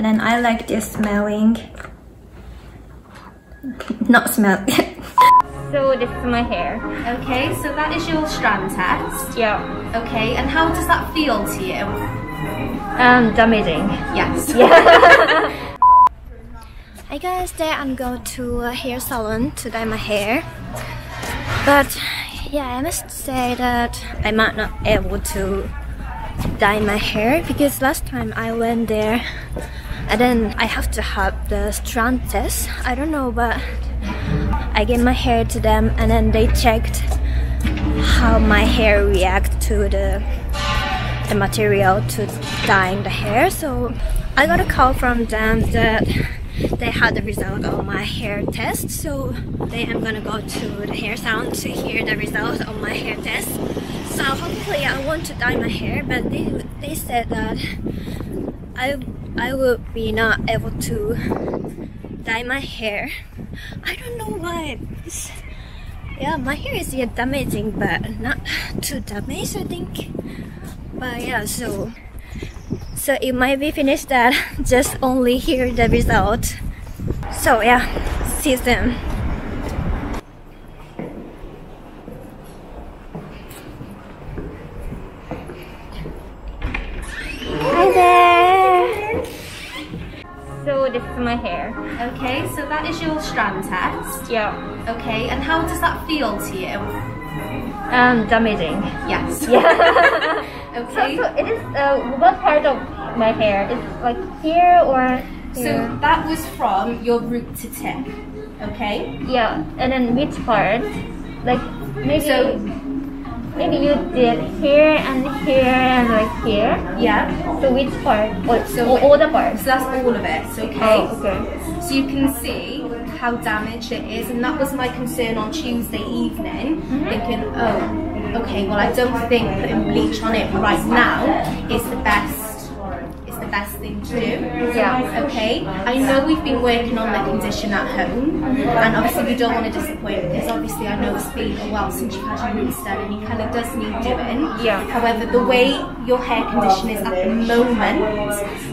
and then I like this smelling. Not smell. so this is my hair. Okay, so that is your strand test. Yeah. Okay, and how does that feel to you? Um, damaging. Yes. Yeah. Hi guys, today I'm going to a hair salon to dye my hair. But yeah, I must say that I might not able to dye my hair because last time I went there and then I have to have the strand test. I don't know, but I gave my hair to them and then they checked how my hair react to the the material to dyeing the hair. So I got a call from them that they had the result of my hair test. So today I'm gonna go to the hair salon to hear the result of my hair test. So hopefully I want to dye my hair, but they they said that I I will be not able to dye my hair. I don't know why. It's, yeah, my hair is yeah, damaging, but not too damaged, I think. But yeah, so so it might be finished that just only hear the result. So yeah, see you Yeah. Okay, and how does that feel to you? Um, damaging. Yes. Yeah. Okay. So, so it is. Uh, what part of my hair is like here or So here? that was from your root to tip. Okay. yeah, and then which part? Like maybe So- maybe you did here and here and like here. Yeah. So which part? So so all, all the parts. So that's all of it. Okay. Oh, okay. So you can see how damaged it is, and that was my concern on Tuesday evening, mm-hmm. thinking, oh, okay, well I don't think putting bleach on it right now is the best. Best thing to do. Yeah. Okay. I know we've been working on the condition at home, and obviously we don't want to disappoint because obviously I know it's been a while since you've had your done, and kind of does need doing. Yeah. However, the way your hair condition is at the moment,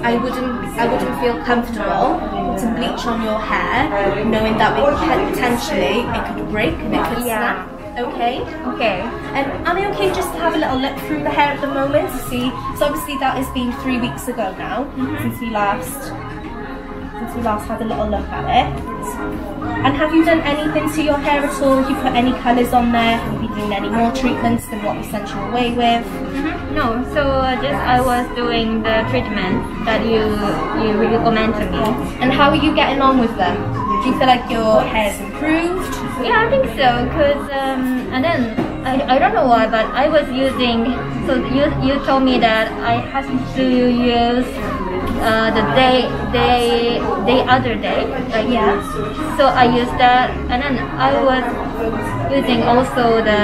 I wouldn't I wouldn't feel comfortable to bleach on your hair, knowing that it could potentially it could break and it could Yeah. snap. Okay. Okay. And am I okay just to have a little look through the hair at the moment to see? So obviously that has been three weeks ago now mm-hmm. since we last since we last had a little look at it. And have you done anything to your hair at all? Have you put any colours on there? Have you been doing any more treatments than what we sent you away with? Mm-hmm. No, so uh, just I was doing the treatment that you you recommended me. And how are you getting on with them? Do you feel like your hair's improved? Yeah, I think so. Cause um, and then I, I don't know why, but I was using. So you you told me that I have to use uh, the day day day other day. Like Yeah. So I used that, and then I was using also the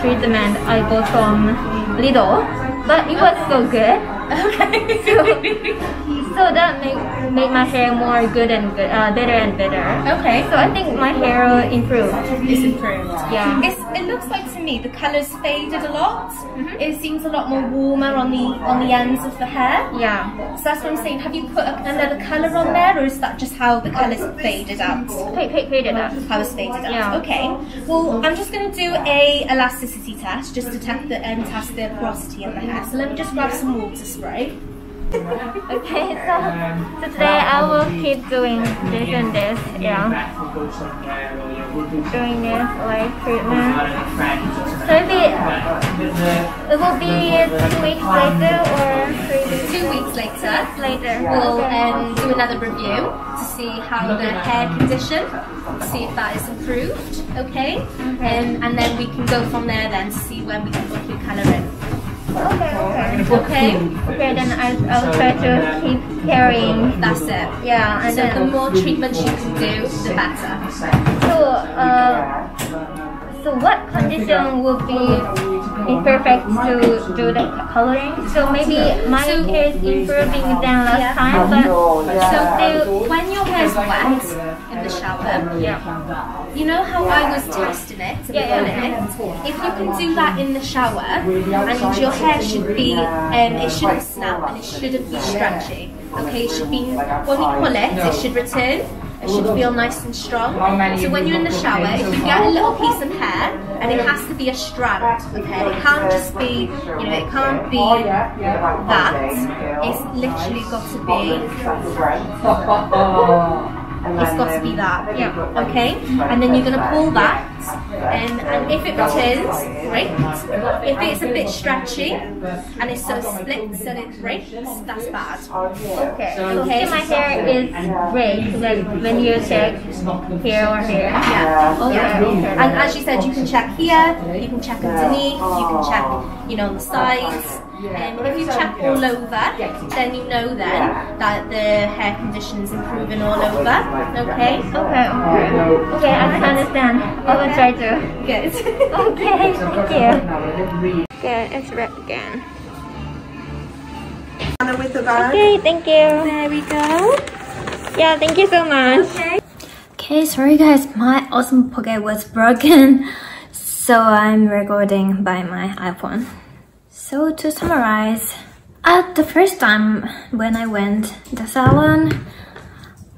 treatment I bought from Lidl, but it was so good. Okay. So that make make my hair more good and good, uh, better and better. okay. So I think my hair will improve. It's improved. Yeah. It's, it looks like me the colours faded a lot. It seems a lot more warmer on the on the ends of the hair. Yeah. So that's what I'm saying. Have you put another colour on there, or is that just how the colours faded out? Paid it. How it's faded out. Yeah. Okay. Well, I'm just going to do a elasticity test just to test the um, test the porosity of the hair. So let me just grab some water spray. Okay, so, so today I will keep doing this and this, yeah. Doing this like treatment. So maybe it it will be two weeks later or three weeks Two weeks later, later. we'll Okay. um, do another review to see how the hair condition, see if that is improved, okay? Um, and then we can go from there then to see when we can book your colour in. Okay, okay. Okay? Okay, then I, I'll try to keep carrying. That's it. Yeah, and So the more treatments you can do, the better. so uh, So what condition would be perfect to do the coloring? So maybe my hair is improving than last Yeah. time, but So still, when your hair's wet in the shower, yeah. you know how I was testing it to Yeah, begin yeah. it? If you can do that in the shower, and your hair should be, um, it shouldn't snap and it shouldn't be stretchy. Okay, it should be, when we pull it, it should return. It should feel nice and strong. So when you're in the shower, if you get a little piece of hair, and it has to be a strand, okay? It can't just be, you know, it can't be that. It's literally got to be it's got to be that. Yeah. Okay? And then you're going to pull that. And, and if it returns, great. If it's a bit stretchy and it's so split so it breaks, that's bad. Okay. Okay. So my hair is gray, like when you check here or here. Yeah. Okay. Yeah. And as you said, you can check here, you can check underneath, you can check, you know, on the sides. And um, if you check all over, then you know then that the hair condition is improving all over. Okay? Okay, okay. Okay, I can understand. I will try to. Good. Okay, thank you. Okay, it's red again. with the bag. Okay, thank you. there we go. Yeah, thank you so much. Okay. Okay, sorry guys, my Osmo Pocket was broken, so I'm recording by my iPhone. So to summarize, at the first time when I went the salon,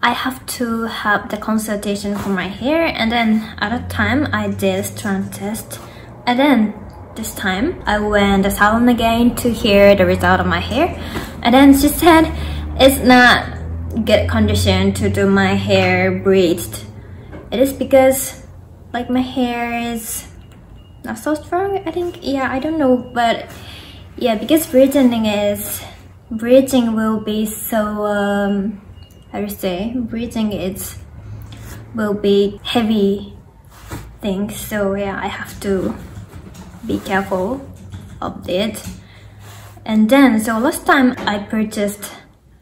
I have to have the consultation for my hair, and then at a time I did strand test, and then this time I went the salon again to hear the result of my hair, and then she said it's not good condition to do my hair braided. It is because like my hair is not so strong. I think yeah I don't know, but yeah because braiding is braiding will be so um how you say braiding it will be heavy thing. So yeah I have to be careful of it. And then so last time I purchased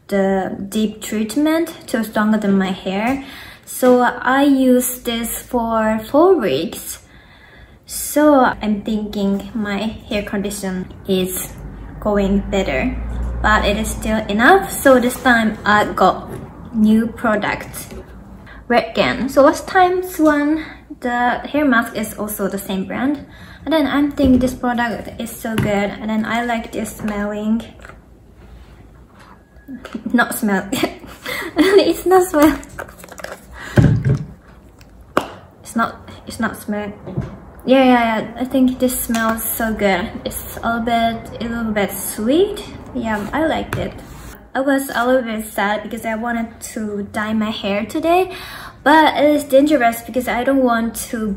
the deep treatment to stronger than my hair. So I used this for four weeks. So I'm thinking my hair condition is going better, but it is still enough. So this time I got new product, Redken. So last time's one, the hair mask is also the same brand. And then I'm thinking this product is so good, and then I like this smelling not smell. it's not smell. It's not. It's not smell. Yeah, yeah, yeah. I think this smells so good. It's a little bit, a little bit sweet. Yeah, I liked it. I was a little bit sad because I wanted to dye my hair today, but it is dangerous because I don't want to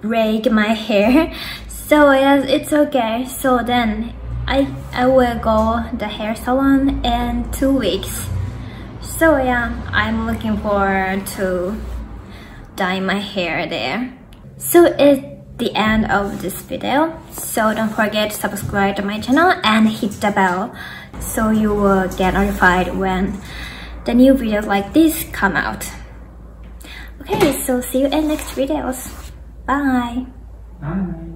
break my hair. So yes, it's okay. So then I I will go the hair salon in two weeks. So yeah, I'm looking forward to dye my hair there. So it's the end of this video. So don't forget to subscribe to my channel and hit the bell so you will get notified when the new videos like this come out. Okay, so see you in next videos. Bye. Bye.